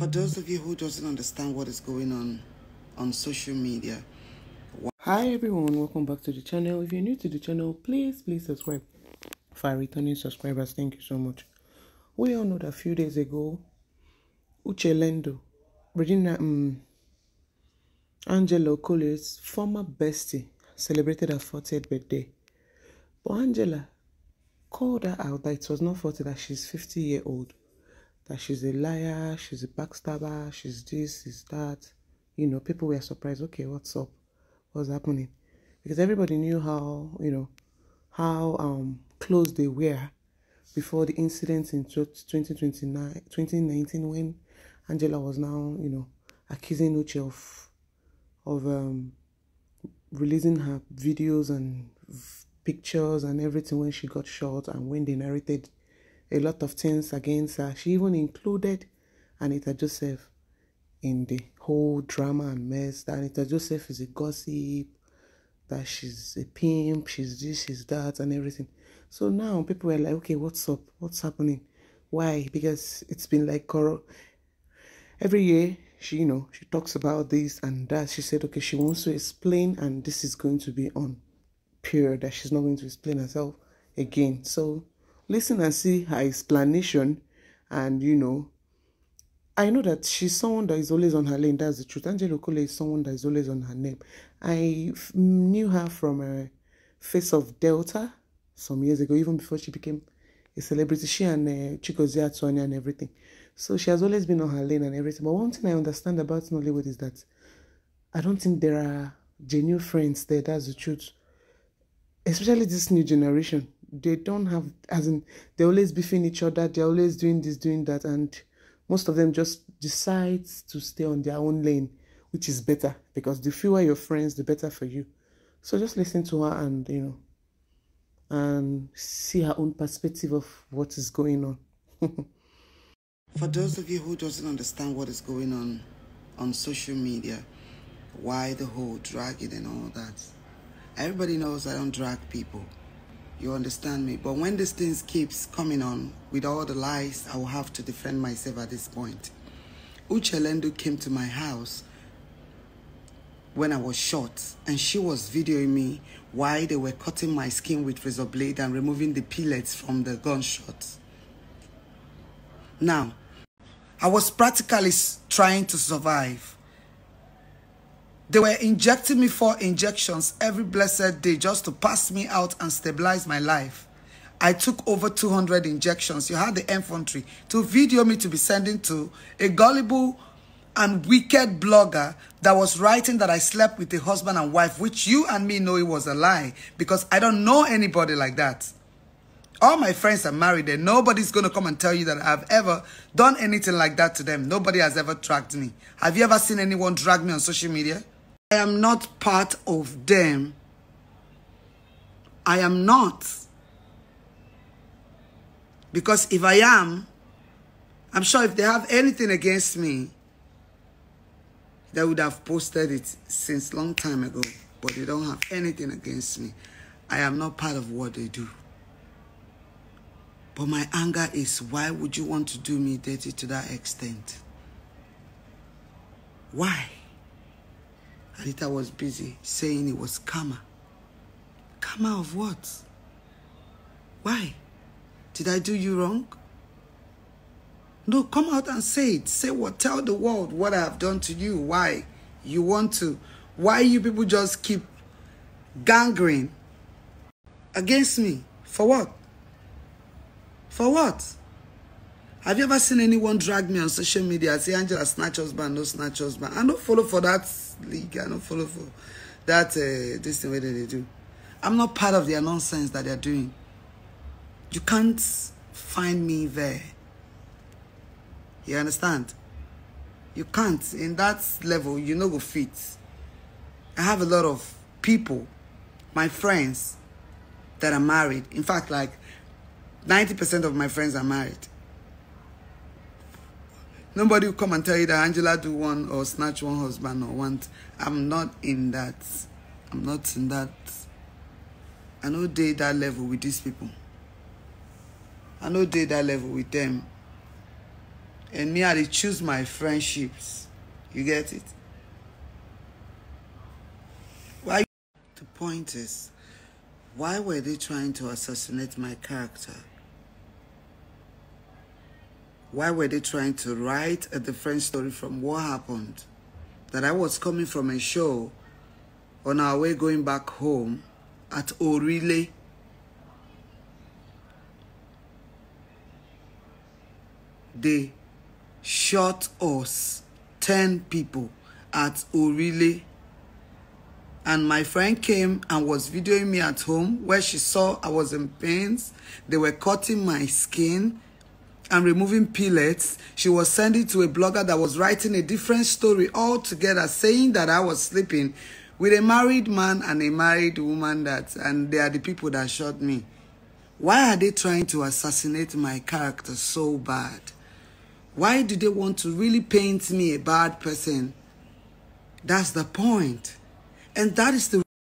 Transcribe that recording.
For those of you who doesn't understand what is going on on social media. Hi everyone, welcome back to the channel. If you're new to the channel, please please subscribe. For returning subscribers, thank you so much. We all know that a few days ago, Uche Elendu, Regina um, Angela Okorie's former bestie, celebrated her 40th birthday. But Angela called her out that it was not 40, that she's 50 year old, that she's a liar, she's a backstabber, she's this, she's that. You know, people were surprised, okay, what's up? What's happening? Because everybody knew how, you know, how um close they were before the incident in 2029, 2019 when Angela was now, you know, accusing Uche of of um, releasing her videos and pictures and everything when she got shot and when they narrated a lot of things against her. She even included Anita Joseph in the whole drama and mess. That Anita Joseph is a gossip, that she's a pimp, she's this, she's that, and everything. So now people were like, okay, what's up? What's happening? Why? Because it's been like every year she you know she talks about this and that she said okay she wants to explain and this is going to be on period that she's not going to explain herself again so listen and see her explanation and you know I know that she's someone that is always on her lane. That's the truth. Angela Okorie is someone that is always on her name. I knew her from a face of Delta some years ago, even before she became a celebrity. She and uh, Chigozie Atuanya and everything. So she has always been on her lane and everything. But one thing I understand about Nollywood is that I don't think there are genuine friends there. That's the truth. Especially this new generation. They don't have, as in, they're always beefing each other. They're always doing this, doing that. And most of them just decide to stay on their own lane, which is better because the fewer your friends, the better for you. So just listen to her and, you know, and see her own perspective of what is going on. For those of you who doesn't understand what is going on on social media, why the whole dragging and all that, everybody knows I don't drag people. You understand me? But when this thing keeps coming on with all the lies, I will have to defend myself at this point. Uche Elendu came to my house when I was shot and she was videoing me while they were cutting my skin with razor blade and removing the pellets from the gunshots. Now, I was practically trying to survive. They were injecting me four injections every blessed day just to pass me out and stabilize my life. I took over 200 injections. You had the infantry to video me to be sending to a gullible and wicked blogger that was writing that I slept with a husband and wife, which you and me know it was a lie because I don't know anybody like that. All my friends are married and nobody's going to come and tell you that I've ever done anything like that to them. Nobody has ever tracked me. Have you ever seen anyone drag me on social media? I am not part of them. I am not. Because if I am, I'm sure if they have anything against me, they would have posted it since long time ago. But they don't have anything against me. I am not part of what they do. But my anger is, why would you want to do me dirty to that extent? Why? Anita was busy saying it was karma. Karma of what? Why? Did I do you wrong? No, come out and say it. Say what? Tell the world what I have done to you. Why? You want to. Why you people just keep gangrene against me? For what? For what? Have you ever seen anyone drag me on social media say Angela snatch husband, no snatch husband? I don't follow for that league. I don't follow for that uh, this thing where they do. I'm not part of their nonsense that they're doing. You can't find me there. You understand? You can't. In that level, you know go fit. I have a lot of people, my friends, that are married. In fact, like 90% of my friends are married. Nobody will come and tell you that Angela do one or snatch one husband or want. I'm not in that. I'm not in that. I know date that level with these people. I know date that level with them. And me, I choose my friendships. You get it? Why? The point is, why were they trying to assassinate my character? Why were they trying to write a different story from what happened? That I was coming from a show on our way going back home at Orile. They shot us, 10 people at Orile. And my friend came and was videoing me at home where she saw I was in pains. They were cutting my skin and removing pellets. She was sending to a blogger that was writing a different story altogether, saying that I was sleeping with a married man and a married woman that, and they are the people that shot me. Why are they trying to assassinate my character so bad? Why do they want to really paint me a bad person? That's the point. And that is the